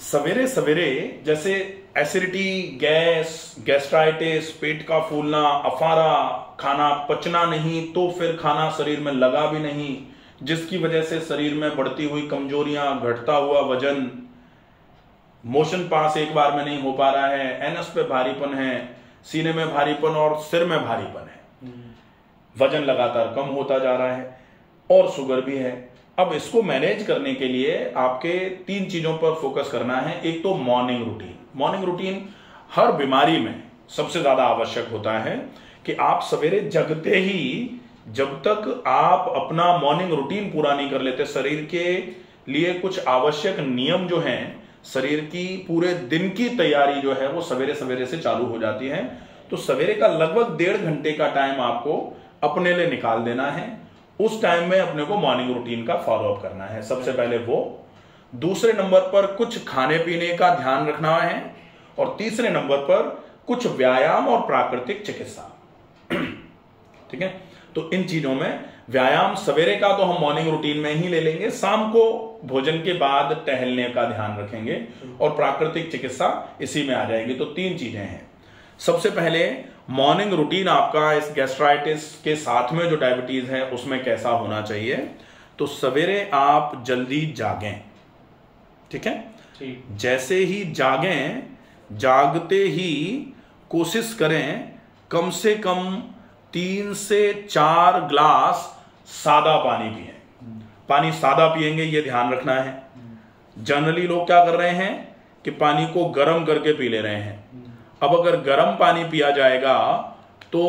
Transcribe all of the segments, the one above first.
सवेरे सवेरे जैसे एसिडिटी गैस गैस्ट्राइटिस पेट का फूलना अफारा खाना पचना नहीं तो फिर खाना शरीर में लगा भी नहीं जिसकी वजह से शरीर में बढ़ती हुई कमजोरियाँ घटता हुआ वज़न मोशन पास एक बार में नहीं हो पा रहा है एनएस पे भारीपन है सीने में भारीपन और सिर में भारीपन है। वज़न लगातार कम होता जा रहा है और शुगर भी है। अब इसको मैनेज करने के लिए आपके तीन चीज़ों पर फोकस करना है। एक तो मॉर्निंग रूटीन मॉर्निंग रूटीन हर बीमारी में सबसे ज़्यादा आवश्यक होता है कि आप सवेरे जगते ही, जब तक आप अपना मॉर्निंग रूटीन पूरा नहीं कर लेते, शरीर के लिए कुछ आवश्यक नियम जो हैं, शरीर की पूरे दिन की तैयारी जो है, वो सवेरे सवेरे से चालू हो जाती है। तो सवेरे का लगभग डेढ़ घंटे का टाइम आपको अपने लिए निकाल देना है। उस टाइम में अपने को मॉर्निंग रूटीन का फॉलो अप करना है। सबसे पहले वो। दूसरे नंबर पर कुछ खाने पीने का ध्यान रखना है और तीसरे नंबर पर कुछ व्यायाम और प्राकृतिक चिकित्सा। ठीक है? तो इन चीज़ों में व्यायाम सवेरे का तो हम मॉर्निंग रूटीन में ही ले लेंगे। शाम को भोजन के बाद टहलने का ध्यान रखेंगे और प्राकृतिक चिकित्सा इसी में आ जाएगी। तो तीन चीज़ें हैं। सबसे पहले मॉर्निंग रूटीन आपका इस गैस्ट्राइटिस के साथ में जो डायबिटीज़ है उसमें कैसा होना चाहिए? तो सवेरे आप जल्दी जागें। ठीक है? ठीक। जैसे ही जागें जागते ही कोशिश करें कम से कम तीन से चार ग्लास सादा पानी पिए। पानी सादा पिएँगे ये ध्यान रखना है। जनरली लोग क्या कर रहे हैं कि पानी को गर्म करके पी ले रहे हैं। अब अगर गर्म पानी पिया जाएगा तो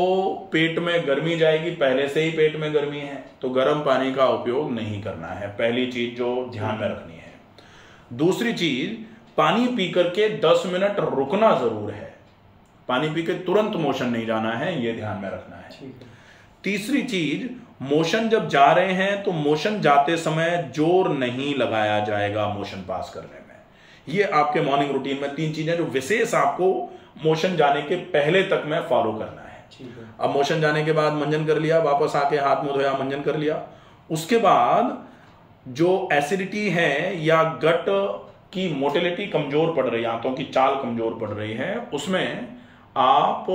पेट में गर्मी जाएगी पहले से ही पेट में गर्मी है तो गर्म पानी का उपयोग नहीं करना है। पहली चीज़ जो ध्यान में रखनी है। दूसरी चीज़ पानी पी करके 10 मिनट रुकना ज़रूर है। पानी पी के तुरंत मोशन नहीं जाना है ये ध्यान में रखना है। है। तीसरी चीज़ मोशन जब जा रहे हैं तो मोशन जाते समय ज़ोर नहीं लगाया जाएगा मोशन पास करने में। ये आपके मॉर्निंग रूटीन में तीन चीज़ें जो विशेष आपको मोशन जाने के पहले तक में फॉलो करना है। अब मोशन जाने के बाद मंजन कर लिया वापस आके हाथ मुँह धोया मंजन कर लिया। उसके बाद जो एसिडिटी है या गट की मोटिलिटी कमज़ोर पड़ रही है आंतों की चाल कमज़ोर पड़ रही है उसमें आप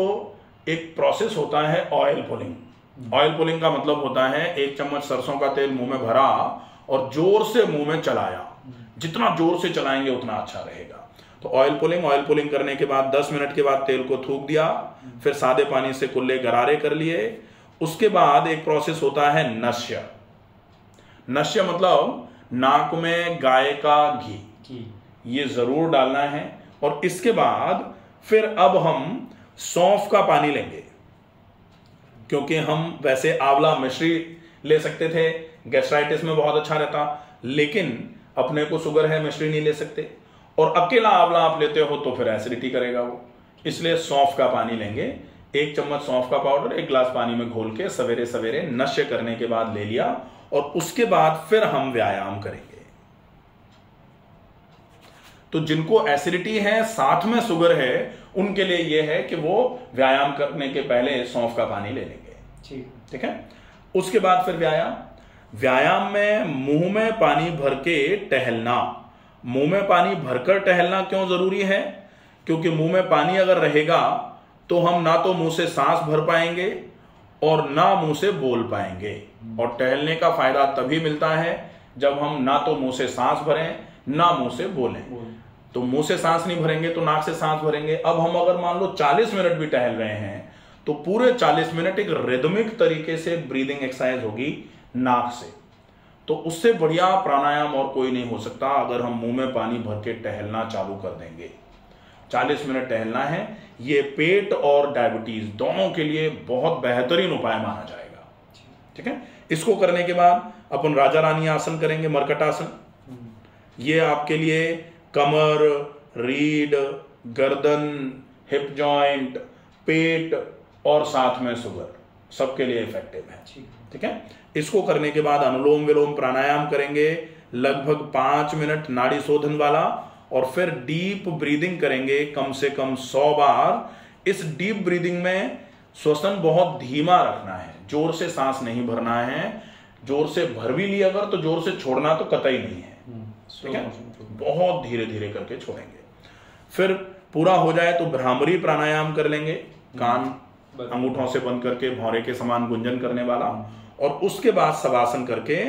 एक प्रोसेस होता है ऑयल पुलिंग ऑयल पुलिंग का मतलब होता है एक चम्मच सरसों का तेल मुँह में भरा और ज़ोर से मुँह में चलाया। जितना ज़ोर से चलाएँगे उतना अच्छा रहेगा। तो ऑयल पुलिंग ऑयल पुलिंग करने के बाद 10 मिनट के बाद तेल को थूक दिया फिर सादे पानी से कुल्ले गरारे कर लिए। उसके बाद एक प्रोसेस होता है नश्य। नश्य मतलब नाक में गाय का घी। ये ज़रूर डालना है। और इसके बाद फिर अब हम सौंफ का पानी लेंगे। क्योंकि हम वैसे आंवला मिश्री ले सकते थे गैस्ट्राइटिस में बहुत अच्छा रहता लेकिन अपने को शुगर है मिश्री नहीं ले सकते। और अकेला आंवला आप लेते हो तो फिर एसिडिटी करेगा वो। इसलिए सौंफ का पानी लेंगे। एक चम्मच सौंफ का पाउडर एक गिलास पानी में घोल के सवेरे सवेरे नश्य करने के बाद ले लिया और उसके बाद फिर हम व्यायाम करेंगे। तो जिनको एसिडिटी है साथ में शुगर है उनके लिए यह है कि वो व्यायाम करने के पहले सौंफ का पानी ले लेंगे। ठीक ठीक है? उसके बाद फिर व्यायाम। व्यायाम में मुँह में पानी भर के टहलना। मुँह में पानी भरकर टहलना क्यों ज़रूरी है? क्योंकि मुँह में पानी अगर रहेगा तो हम ना तो मुँह से सांस भर पाएँगे और ना मुँह से बोल पाएँगे। और टहलने का फ़ायदा तभी मिलता है जब हम ना तो मुँह से सांस भरें, ना मुँह से बोलें। तो मुँह से सांस नहीं भरेंगे तो नाक से सांस भरेंगे। अब हम अगर मान लो 40 मिनट भी टहल रहे हैं तो पूरे 40 मिनट एक रिदमिक तरीके से ब्रीदिंग एक्सरसाइज होगी नाक से। तो उससे बढ़िया प्राणायाम और कोई नहीं हो सकता अगर हम मुँह में पानी भर के टहलना चालू कर देंगे। 40 मिनट टहलना है, ये पेट और डायबिटीज़ दोनों के लिए बहुत बेहतरीन उपाय माना जाएगा। ठीक है? इसको करने के बाद अपन राजा रानी आसन करेंगे, मरकट आसन। ये आपके लिए कमर, रीढ़, गर्दन हिप जॉइंट पेट और साथ में शुगर सबके लिए इफ़ेक्टिव है। ठीक है। इसको करने के बाद अनुलोम विलोम प्राणायाम करेंगे लगभग पाँच मिनट नाड़ी शोधन वाला और फिर डीप ब्रीदिंग करेंगे कम से कम सौ बार। इस डीप ब्रीदिंग में श्वसन बहुत धीमा रखना है। ज़ोर से सांस नहीं भरना है। ज़ोर से भर भी लिया अगर तो ज़ोर से छोड़ना तो कतई नहीं है। ठीक है? बहुत धीरे धीरे करके छोड़ेंगे। फिर पूरा हो जाए तो भ्रामरी प्राणायाम कर लेंगे। कान अंगूठों से बंद करके भौरे के समान गुंजन करने वाला और उसके बाद सवासन करके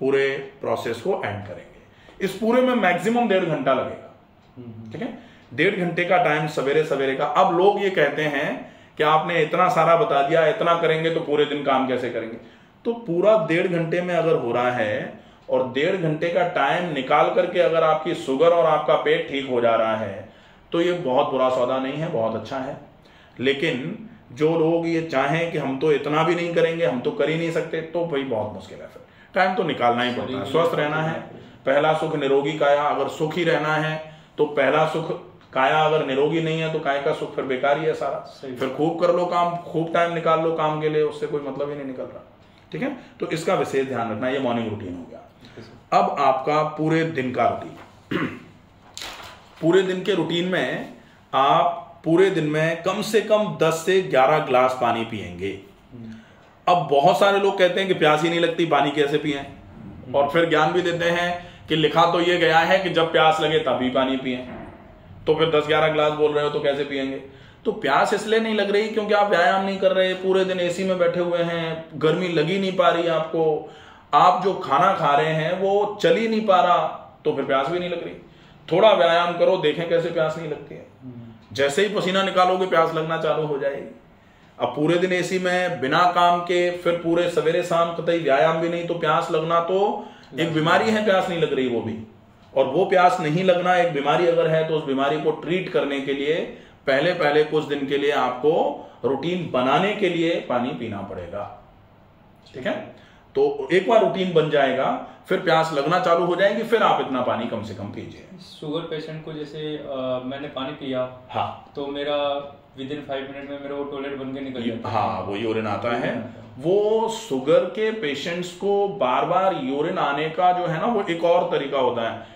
पूरे प्रोसेस को एंड करेंगे। इस पूरे में मैक्सिमम डेढ़ घंटा लगेगा। हम्म। ठीक है? डेढ़ घंटे का टाइम सवेरे सवेरे का। अब लोग ये कहते हैं कि आपने इतना सारा बता दिया इतना करेंगे तो पूरे दिन काम कैसे करेंगे? तो पूरा डेढ़ घंटे में अगर हो रहा है और डेढ़ घंटे का टाइम निकाल करके अगर आपकी शुगर और आपका पेट ठीक हो जा रहा है तो ये बहुत बुरा सौदा नहीं है बहुत अच्छा है। लेकिन जो लोग ये चाहें कि हम तो इतना भी नहीं करेंगे हम तो कर ही नहीं सकते तो भाई बहुत मुश्किल है फिर। टाइम तो निकालना ही पड़ता है। स्वस्थ रहना है पहला सुख निरोगी काया अगर सुख ही रहना है तो पहला सुख काया अगर निरोगी नहीं है तो काय का सुख फिर बेकार ही है सारा। फिर खूब कर लो काम खूब टाइम निकाल लो काम के लिए उससे कोई मतलब ही नहीं निकल रहा। ठीक है? तो इसका विशेष ध्यान रखना ये मॉर्निंग रूटीन हो गया। अब आपका पूरे दिन का रूटीन पूरे दिन के रूटीन में आप पूरे दिन में कम से कम 10 से 11 गिलास पानी पिएँगे अब बहुत सारे लोग कहते हैं कि प्यास ही नहीं लगती, पानी कैसे पिए? और फिर ज्ञान भी देते हैं कि लिखा तो ये गया है कि जब प्यास लगे तभी पानी पिए। तो फिर 10-11 गिलास बोल रहे हो तो कैसे पियेंगे? तो प्यास इसलिए नहीं लग रही क्योंकि आप व्यायाम नहीं कर रहे, पूरे दिन एसी में बैठे हुए हैं, गर्मी लगी नहीं पा रही आपको। आप जो खाना खा रहे हैं, वो चल ही नहीं पा रहा तो फिर प्यास भी नहीं लग रही। थोड़ा व्यायाम करो, देखें कैसे प्यास नहीं लगती है। जैसे ही पसीना निकालोगे, प्यास लगना चालू हो जाएगी। अब पूरे दिन एसी में, बिना काम के, फिर पूरे सवेरे शाम कतई व्यायाम भी नहीं तो प्यास लगना तो एक बीमारी है, प्यास नहीं लग रही वो भी। और वो प्यास नहीं लगना एक बीमारी अगर है तो उस बीमारी को ट्रीट करने के लिए पहले पहले कुछ दिन के लिए आपको रूटीन बनाने के लिए पानी पीना पड़ेगा। ठीक है? तो एक बार रूटीन बन जाएगा फिर प्यास लगना चालू हो जाएगी फिर आप इतना पानी कम से कम पीजिए। शुगर पेशेंट को जैसे आ, मैंने पानी पिया हाँ। तो मेरा विद इन फाइव मिनट में मेरा वो टॉयलेट बन के निकल जाता हाँ। वो यूरिन आता है। वो शुगर के पेशेंट्स को बार बार यूरिन आने का जो है ना वो एक और तरीका होता है।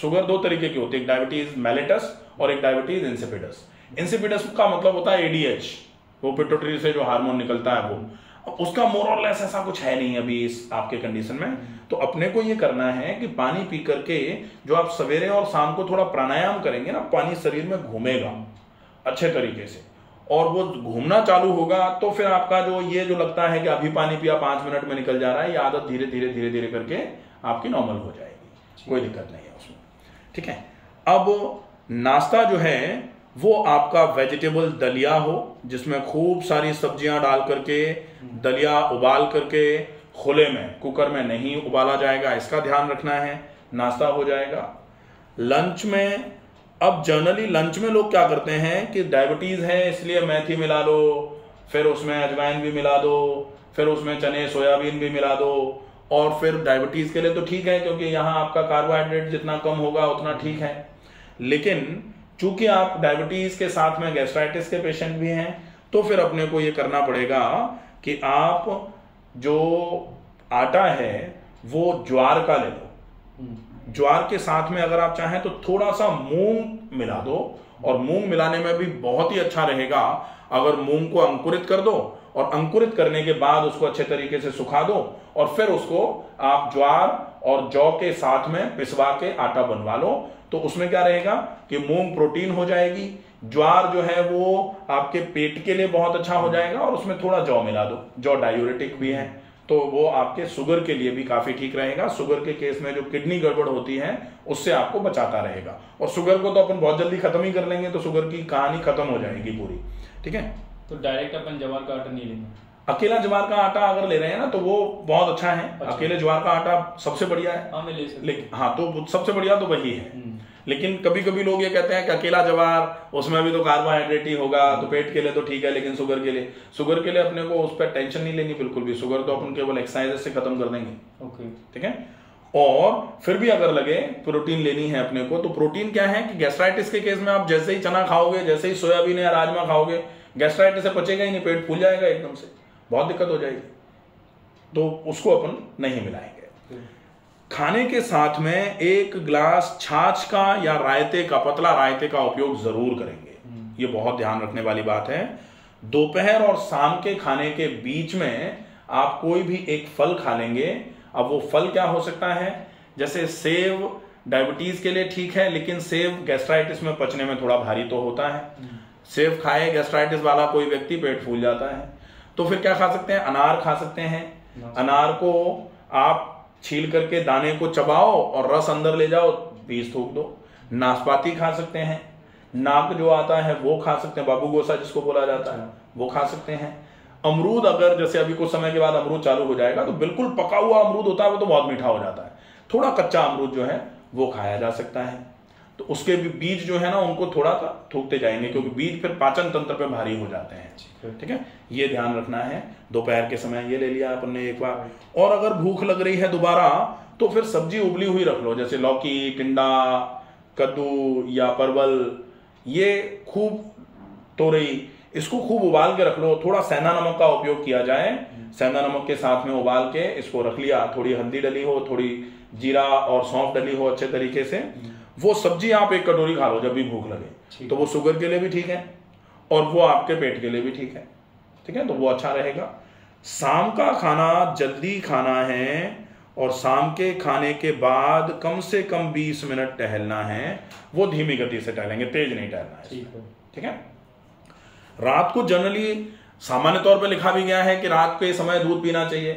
शुगर दो तरीके की होती है एक डायबिटीज़ मेलेटस और एक डायबिटीज़ इंसिपिडस इंसिपिडस का मतलब होता है एडीएच वो पिटोटरी से जो हार्मोन निकलता है वो। उसका मोर और लेस ऐसा कुछ है नहीं अभी इस आपके कंडीशन में। तो अपने को ये करना है कि पानी पी करके जो आप सवेरे और शाम को थोड़ा प्राणायाम करेंगे ना, पानी शरीर में घूमेगा अच्छे तरीके से। और वो घूमना चालू होगा तो फिर आपका जो ये जो लगता है कि अभी पानी पिया, पाँच मिनट में निकल जा रहा है, ये आदत धीरे धीरे धीरे धीरे करके आपकी नॉर्मल हो जाएगी। कोई दिक्कत नहीं है उसमें। ठीक है? अब नाश्ता जो है वो आपका वेजिटेबल दलिया हो, जिसमें खूब सारी सब्ज़ियाँ डाल करके, दलिया उबाल करके खुले में, कुकर में नहीं उबाला जाएगा। इसका ध्यान रखना है, नाश्ता हो जाएगा। लंच में, अब जनरली लंच में लोग क्या करते हैं कि डायबिटीज़ है, इसलिए मेथी मिला लो, फिर उसमें अजवाइन भी मिला दो, फिर उसमें चने, सोयाबीन भी मिला दो, और फिर डायबिटीज़ के लिए तो ठीक है, क्योंकि यहाँ आपका कार्बोहाइड्रेट जितना कम होगा, उतना ठीक है। लेकिन चूँकि आप डायबिटीज़ के साथ में गैस्ट्राइटिस के पेशेंट भी हैं तो फिर अपने को ये करना पड़ेगा कि आप जो आटा है वो ज्वार का ले लो हम्म। ज्वार के साथ में अगर आप चाहें तो थोड़ा सा मूंग मिला दो और मूंग मिलाने में भी बहुत ही अच्छा रहेगा अगर मूंग को अंकुरित कर दो और अंकुरित करने के बाद उसको अच्छे तरीके से सुखा दो और फिर उसको आप ज्वार और जौ के साथ में पिसवा के आटा बनवा लो तो उसमें क्या रहेगा कि मूंग प्रोटीन हो जाएगी, ज्वार जो है वो आपके पेट के लिए बहुत अच्छा हो जाएगा और उसमें थोड़ा जौ मिला दो। जौ डायूरेटिक भी है तो वो आपके शुगर के लिए भी काफ़ी ठीक रहेगा। शुगर के केस में जो किडनी गड़बड़ होती है, उससे आपको बचाता रहेगा। और शुगर को तो अपन बहुत जल्दी खत्म ही कर लेंगे तो शुगर की कहानी खत्म हो जाएगी पूरी। ठीक है? तो डायरेक्ट अपन जवार का आटा नहीं लेंगे। अकेला ज्वार का आटा अगर ले रहे हैं ना तो वो बहुत अच्छा है। अच्छा। अकेले ज्वार का आटा सबसे बढ़िया है। हाँ ले लेकिन हाँ। तो सबसे बढ़िया तो वही है। हम्म। लेकिन कभी कभी लोग ये कहते हैं कि अकेला जवार उसमें भी तो कार्बोहाइड्रेट ही होगा तो पेट के लिए तो ठीक है लेकिन शुगर के लिए। शुगर के लिए अपने को उस पर टेंशन नहीं लेनी बिल्कुल भी। शुगर तो अपन केवल एक्सरसाइज से खत्म कर देंगे। ओके ठीक है? और फिर भी अगर लगे प्रोटीन लेनी है अपने को तो प्रोटीन क्या है कि गैस्ट्राइटिस के केस में आप जैसे ही चना खाओगे जैसे ही सोयाबीन या राजमा खाओगे गैस्ट्राइटिस से पचेगा ही नहीं पेट फूल जाएगा एकदम से। बहुत दिक्कत हो जाएगी। तो उसको अपन नहीं मिलाएँगे। खाने के साथ में एक ग्लास छाछ का या रायते का पतला रायते का उपयोग ज़रूर करेंगे। ये बहुत ध्यान रखने वाली बात है। दोपहर और शाम के खाने के बीच में आप कोई भी एक फल खा लेंगे। अब वो फल क्या हो सकता है? जैसे सेब डायबिटीज़ के लिए ठीक है लेकिन सेब गैस्ट्राइटिस में पचने में थोड़ा भारी तो होता है। सेब खाए गैस्ट्राइटिस वाला कोई व्यक्ति पेट फूल जाता है। तो फिर क्या खा सकते हैं? अनार खा सकते हैं। अनार को आप छील करके दाने को चबाओ और रस अंदर ले जाओ पीस थूक दो। नाशपाती खा सकते हैं। नाक जो आता है, वो खा सकते हैं। बाबू गोसा जिसको बोला जाता है, वो खा सकते हैं। अमरूद अगर, जैसे अभी कुछ समय के बाद अमरूद चालू हो जाएगा तो बिल्कुल पका हुआ अमरूद होता है, वो तो बहुत मीठा हो जाता है। थोड़ा कच्चा अमरूद जो है, वो खाया जा सकता है। तो उसके भी बीज जो है ना उनको थोड़ा सा थूकते जाएँगे क्योंकि बीज फिर पाचन तंत्र पे भारी हो जाते हैं। ठीक है। ये ध्यान रखना है। दोपहर के समय ये ले लिया अपन ने एक बार। और अगर भूख लग रही है दोबारा तो फिर सब्ज़ी उबली हुई रख लो जैसे लौकी टिंडा कद्दू या परवल। ये खूब तोरई इसको खूब उबाल के रख लो। थोड़ा सेंधा नमक का उपयोग किया जाए। सेंधा नमक के साथ में उबाल के इसको रख लिया। थोड़ी हल्दी डली हो थोड़ी जीरा और सौंफ डली हो अच्छे तरीके से। वो सब्ज़ी आप एक कटोरी खा लो जब भी भूख लगे। तो वो शुगर के लिए भी ठीक है और वो आपके पेट के लिए भी ठीक है। ठीक है? तो वो अच्छा रहेगा। शाम का खाना जल्दी खाना है और शाम के खाने के बाद कम से कम 20 मिनट टहलना है। वो धीमी गति से टहलेंगे तेज नहीं टहलना है। ठीक है। रात को जनरली सामान्य तौर पर लिखा भी गया है कि रात के समय दूध पीना चाहिए।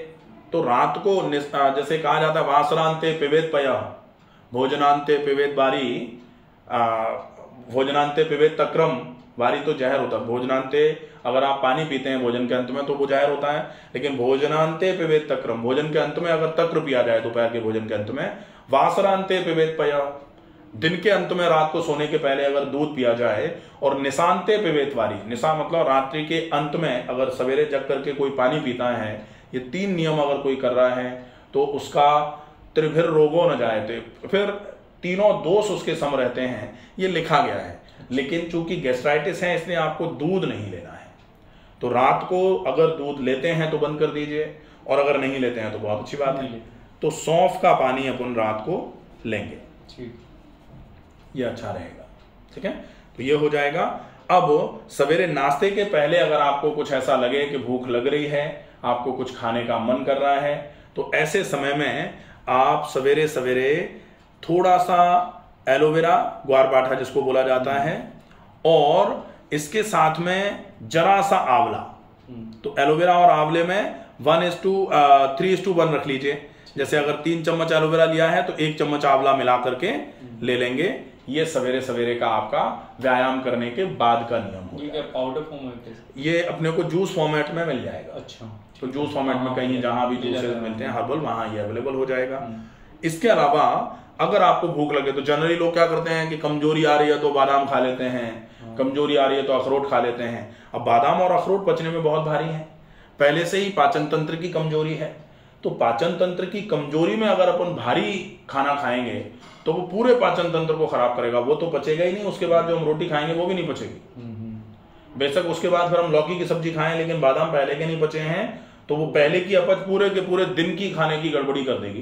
तो रात को जैसे कहा जाता है वासरांते पिवेद पया भोजनांते पिवेद बारी भोजनांते पिवेद तक्रम वारी तो जहर होता है। भोजनांते अगर आप पानी पीते हैं भोजन के अंत में तो वो जहर होता है। लेकिन भोजनांते पिवेद तक्रम भोजन के अंत में अगर तक्र पिया जाए दोपहर के भोजन के अंत में वासरांते पिवेद पया। दिन के अंत में, रात को सोने के पहले अगर दूध पिया जाए, और निशानते पिवेत वारी, निशा मतलब रात्रि के अंत में अगर सवेरे जग करके कोई पानी पीता है, ये तीन नियम अगर कोई कर रहा है तो उसका त्रिभिर रोगो न जाए थे फिर तीनों दोष उसके सम रहते हैं ये लिखा गया है। लेकिन चूँकि गैस्ट्राइटिस है इसलिए आपको दूध नहीं लेना है। तो रात को अगर दूध लेते हैं तो बंद कर दीजिए और अगर नहीं लेते हैं तो बहुत अच्छी बात है। तो सौंफ का पानी अपन रात को लेंगे। ये अच्छा रहेगा ठीक है? तो ये हो जाएगा। अब सवेरे नाश्ते के पहले अगर आपको कुछ ऐसा लगे कि भूख लग रही है आपको कुछ खाने का मन कर रहा है तो ऐसे समय में आप सवेरे सवेरे थोड़ा सा एलोवेरा ग्वारपाठा जिसको बोला जाता है, और इसके साथ में जरा सा आंवला। तो एलोवेरा और आंवले में one is to three is to one रख लीजिए। जैसे अगर तीन चम्मच एलोवेरा लिया है तो एक चम्मच आंवला मिला करके ले लेंगे। ये सवेरे सवेरे का आपका व्यायाम करने के बाद का नियम होगा पाउडर फॉर्मेट ये अपने को जूस फॉर्मेट में मिल जाएगा। अच्छा। तो जूस फॉर्मेट में हाँ, कहीं जहाँ भी जूसेस मिलते हैं हर्बल वहाँ ये अवेलेबल हो जाएगा। हम्म। इसके अलावा अगर आपको भूख लगे तो जनरली लोग क्या करते हैं कि कमज़ोरी आ रही है तो बादाम खा लेते हैं हाँ। कमज़ोरी आ रही है तो अखरोट खा लेते हैं। अब बादाम और अखरोट पचने में बहुत भारी है। पहले से ही पाचन तंत्र की कमज़ोरी है। तो पाचन तंत्र की कमज़ोरी में अगर अपन भारी खाना खाएँगे तो वो पूरे पाचन तंत्र को खराब करेगा। वो तो पचेगा ही नहीं उसके बाद जो हम रोटी खाएँगे वो भी नहीं पचेगी। बेशक उसके बाद फिर हम लौकी की सब्ज़ी खाएँ लेकिन बादाम पहले के नहीं बचे हैं तो वो पहले की अपच पूरे के पूरे दिन की खाने की गड़बड़ी कर देगी।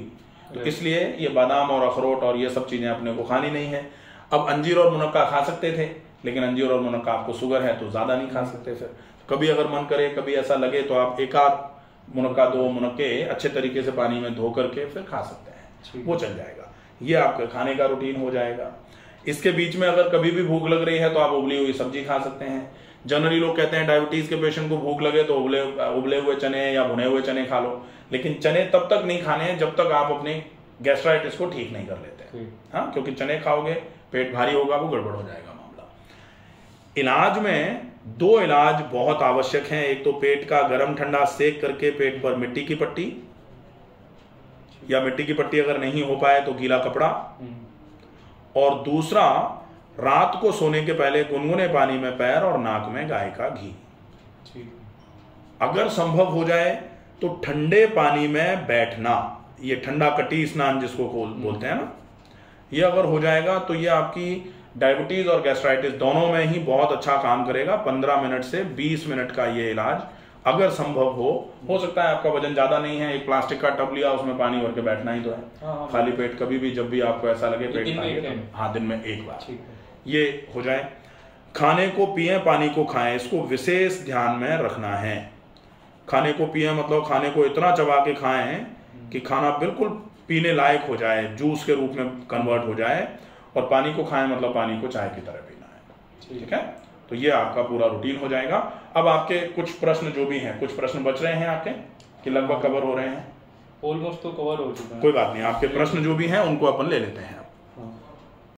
तो इसलिए ये बादाम और अखरोट और ये सब चीज़ें अपने को खानी नहीं है। अब अंजीर और मुनक्का खा सकते थे लेकिन अंजीर और मुनक्का आपको शुगर है तो ज़्यादा नहीं खा सकते फिर। कभी अगर मन करे कभी ऐसा लगे तो आप एक आध मुनक्का दो मुनक्के अच्छे तरीके से पानी में धो करके फिर खा सकते हैं। वो चल जाएगा। ये आपका खाने का रूटीन हो जाएगा। इसके बीच में अगर कभी भी भूख लग रही है तो आप उबली हुई सब्ज़ी खा सकते हैं। जनरली लोग कहते हैं डायबिटीज़ के पेशेंट को भूख लगे तो उबले उबले हुए चने या भुने हुए चने खा लो। लेकिन चने तब तक नहीं खाने हैं जब तक आप अपने गैस्ट्राइटिस को ठीक नहीं कर लेते हाँ। क्योंकि चने खाओगे पेट भारी होगा वो गड़बड़ हो जाएगा मामला। इलाज में दो इलाज बहुत आवश्यक हैं। एक तो पेट का गर्म ठंडा सेक करके पेट पर मिट्टी की पट्टी या मिट्टी की पट्टी अगर नहीं हो पाए तो गीला कपड़ा। और दूसरा रात को सोने के पहले गुनगुने पानी में पैर और नाक में गाय का घी अगर संभव हो जाए तो ठंडे पानी में बैठना ये ठंडा कटी स्नान जिसको हम्म। बोलते हैं ना ये अगर हो जाएगा तो ये आपकी डायबिटीज़ और गैस्ट्राइटिस दोनों में ही बहुत अच्छा काम करेगा पंद्रह मिनट से बीस मिनट का ये इलाज अगर संभव हो हो सकता है आपका वज़न ज़्यादा नहीं है एक प्लास्टिक का टब लिया उसमें पानी भर के बैठना ही तो है। हाँ, हाँ, खाली पेट कभी भी जब भी आपको ऐसा लगे पेट खाएँगे तो हाँ। दिन में एक बार। ये हो जाए। खाने को पिए पानी को खाएँ इसको विशेष ध्यान में रखना है। खाने को पिए मतलब खाने को इतना चबा के खाएँ कि खाना बिल्कुल पीने लायक हो जाए जूस के रूप में कन्वर्ट हो जाए और पानी को खाएँ मतलब पानी को चाय की तरह पीना है। ठीक है? तो ये आपका पूरा रूटीन हो जाएगा। अब आपके कुछ प्रश्न जो भी हैं कुछ प्रश्न बच रहे हैं आपके? कि लगभग कवर हो रहे हैं? ऑलमोस्ट तो कवर हो चुका है। कोई बात नहीं आपके प्रश्न जो भी हैं उनको अपन ले लेते हैं।